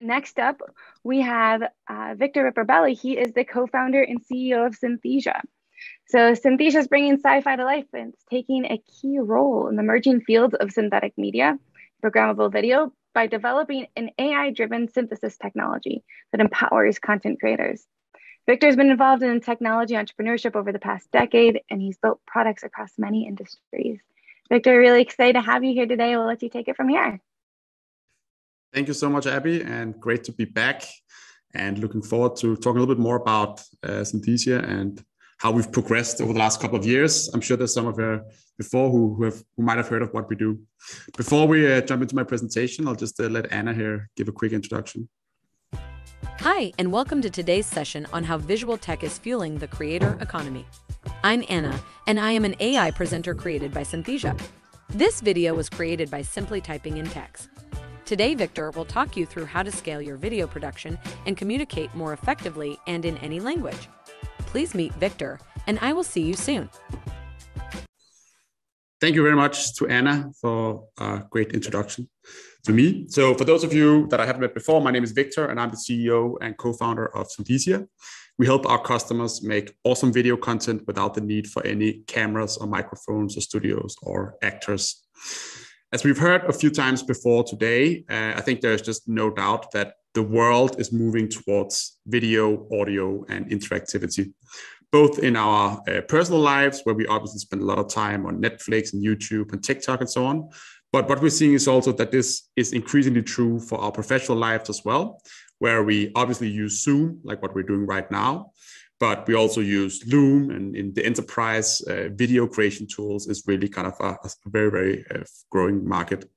Next up, we have uh, Victor Riparbelli. He is the co-founder and CEO of Synthesia. So Synthesia is bringing sci-fi to life and it's taking a key role in the emerging fields of synthetic media, programmable video, by developing an AI-driven synthesis technology that empowers content creators. Victor's been involved in technology entrepreneurship over the past decade, and he's built products across many industries. Victor, really excited to have you here today. We'll let you take it from here. Thank you so much, Abby, and great to be back. And looking forward to talking a little bit more about uh, Synthesia and how we've progressed over the last couple of years. I'm sure there's some of you before who, who, have, who might have heard of what we do. Before we uh, jump into my presentation, I'll just uh, let Anna here give a quick introduction. Hi, and welcome to today's session on how visual tech is fueling the creator economy. I'm Anna, and I am an AI presenter created by Synthesia. This video was created by simply typing in text. Today, Victor will talk you through how to scale your video production and communicate more effectively and in any language. Please meet Victor, and I will see you soon. Thank you very much to Anna for a great introduction to me. So, for those of you that I haven't met before, my name is Victor, and I'm the CEO and co founder of Synthesia. We help our customers make awesome video content without the need for any cameras or microphones or studios or actors. As we've heard a few times before today, uh, I think there's just no doubt that the world is moving towards video, audio, and interactivity, both in our uh, personal lives, where we obviously spend a lot of time on Netflix and YouTube and TikTok and so on. But what we're seeing is also that this is increasingly true for our professional lives as well, where we obviously use Zoom, like what we're doing right now, but we also use Loom and in the enterprise uh, video creation tools is really kind of a, a very, very uh, growing market.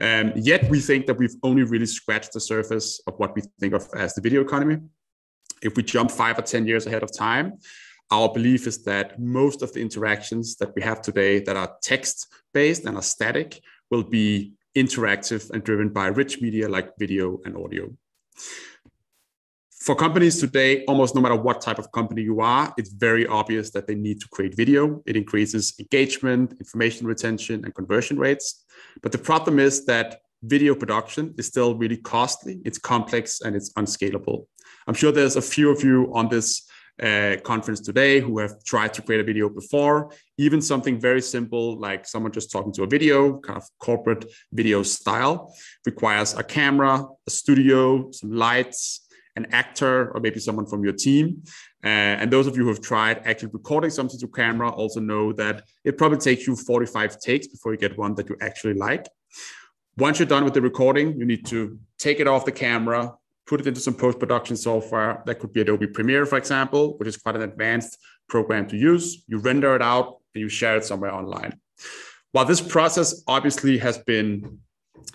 Um, yet we think that we've only really scratched the surface of what we think of as the video economy. If we jump five or 10 years ahead of time, our belief is that most of the interactions that we have today that are text based and are static will be interactive and driven by rich media like video and audio for companies today, almost no matter what type of company you are, it's very obvious that they need to create video. It increases engagement, information retention, and conversion rates. But the problem is that video production is still really costly, it's complex, and it's unscalable. I'm sure there's a few of you on this uh, conference today who have tried to create a video before. Even something very simple like someone just talking to a video, kind of corporate video style, requires a camera, a studio, some lights, an actor or maybe someone from your team. Uh, and those of you who have tried actually recording something to camera also know that it probably takes you 45 takes before you get one that you actually like. Once you're done with the recording, you need to take it off the camera, put it into some post production software. That could be Adobe Premiere, for example, which is quite an advanced program to use. You render it out and you share it somewhere online. While this process obviously has been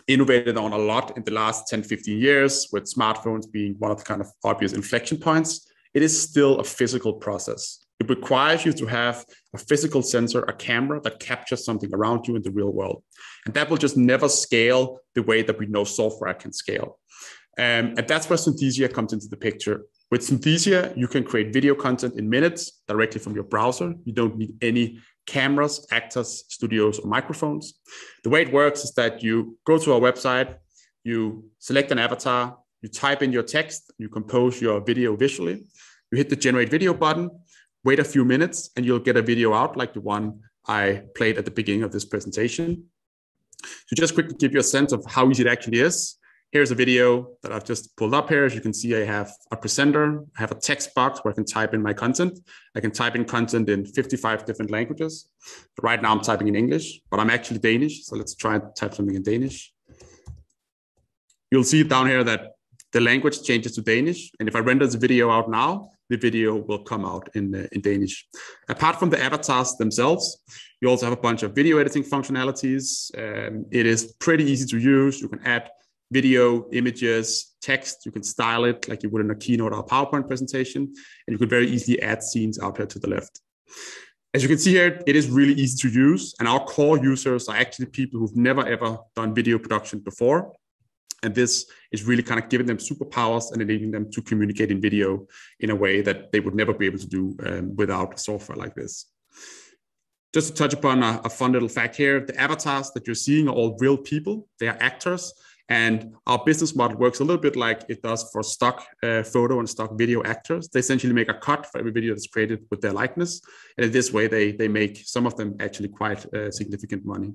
innovated on a lot in the last 10, 15 years, with smartphones being one of the kind of obvious inflection points, it is still a physical process. It requires you to have a physical sensor, a camera that captures something around you in the real world. And that will just never scale the way that we know software can scale. Um, and that's where Synthesia comes into the picture. With Synthesia, you can create video content in minutes directly from your browser. You don't need any cameras, actors, studios, or microphones. The way it works is that you go to our website, you select an avatar, you type in your text, you compose your video visually, you hit the generate video button, wait a few minutes, and you'll get a video out like the one I played at the beginning of this presentation. To just quickly give you a sense of how easy it actually is, Here's a video that I've just pulled up here. As you can see, I have a presenter, I have a text box where I can type in my content. I can type in content in 55 different languages. Right now I'm typing in English, but I'm actually Danish. So let's try and type something in Danish. You'll see down here that the language changes to Danish. And if I render this video out now, the video will come out in, uh, in Danish. Apart from the avatars themselves, you also have a bunch of video editing functionalities. Um, it is pretty easy to use. You can add video, images, text. You can style it like you would in a keynote or a PowerPoint presentation, and you could very easily add scenes out here to the left. As you can see here, it is really easy to use, and our core users are actually people who've never ever done video production before. And this is really kind of giving them superpowers and enabling them to communicate in video in a way that they would never be able to do um, without software like this. Just to touch upon a, a fun little fact here, the avatars that you're seeing are all real people. They are actors And our business model works a little bit like it does for stock uh, photo and stock video actors. They essentially make a cut for every video that's created with their likeness. And in this way, they, they make some of them actually quite uh, significant money.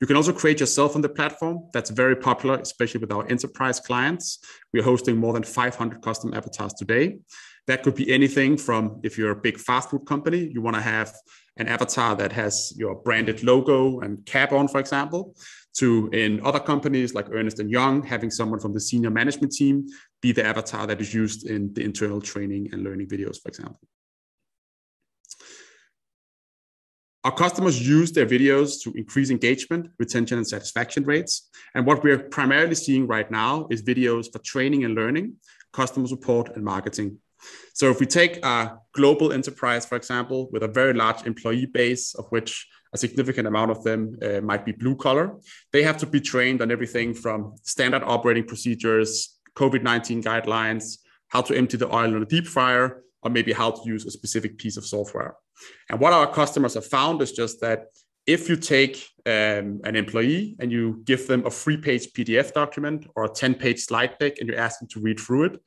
You can also create yourself on the platform. That's very popular, especially with our enterprise clients. We are hosting more than 500 custom avatars today. That could be anything from if you're a big fast food company, you want to have an avatar that has your branded logo and cap on, for example, to in other companies like Ernst and Young, having someone from the senior management team be the avatar that is used in the internal training and learning videos, for example. Our customers use their videos to increase engagement, retention, and satisfaction rates. And what we're primarily seeing right now is videos for training and learning, customer support, and marketing. So if we take a global enterprise, for example, with a very large employee base, of which a significant amount of them uh, might be blue collar, they have to be trained on everything from standard operating procedures, COVID 19 guidelines, how to empty the oil in a deep fryer, or maybe how to use a specific piece of software. And what our customers have found is just that if you take um, an employee and you give them a three page PDF document or a 10 page slide deck and you ask them to read through it,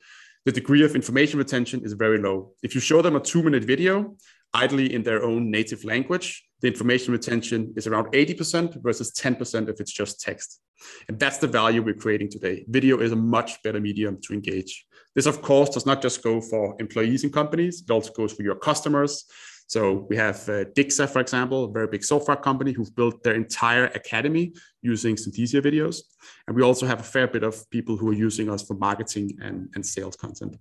the degree of information retention is very low. If you show them a two minute video, idly in their own native language, the information retention is around 80% versus 10% if it's just text. And that's the value we're creating today. Video is a much better medium to engage. This, of course, does not just go for employees in companies, it also goes for your customers. So we have uh, Dixa, for example, a very big software company who've built their entire academy using Synthesia videos. And we also have a fair bit of people who are using us for marketing and, and sales content.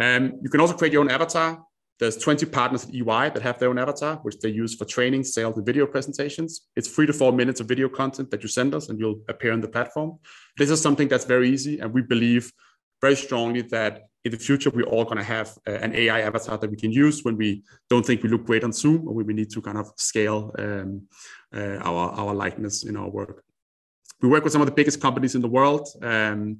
Um, you can also create your own avatar. There's 20 partners at EY that have their own avatar, which they use for training, sales, and video presentations. It's three to four minutes of video content that you send us, and you'll appear on the platform. This is something that's very easy, and we believe very strongly that in the future we're all going to have uh, an AI avatar that we can use when we don't think we look great on Zoom or when we need to kind of scale um, uh, our our likeness in our work. We work with some of the biggest companies in the world. Um,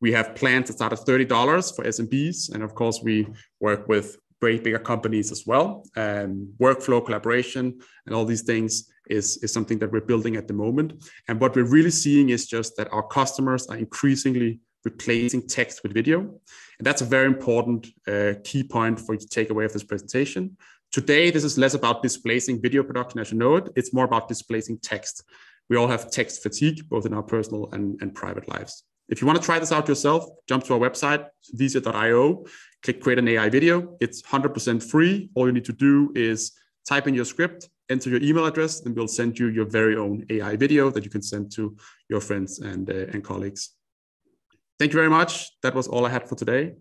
we have plans that start at thirty dollars for SMBs, and of course we work with great bigger companies as well. Um, workflow collaboration and all these things is, is something that we're building at the moment. And what we're really seeing is just that our customers are increasingly replacing text with video. And that's a very important uh, key point for you to take away of this presentation. Today, this is less about displacing video production as you know it. It's more about displacing text. We all have text fatigue, both in our personal and, and private lives. If you want to try this out yourself, jump to our website, synthesia.io, click create an AI video. It's 100% free. All you need to do is type in your script, enter your email address, and we'll send you your very own AI video that you can send to your friends and, uh, and colleagues. Thank you very much. That was all I had for today.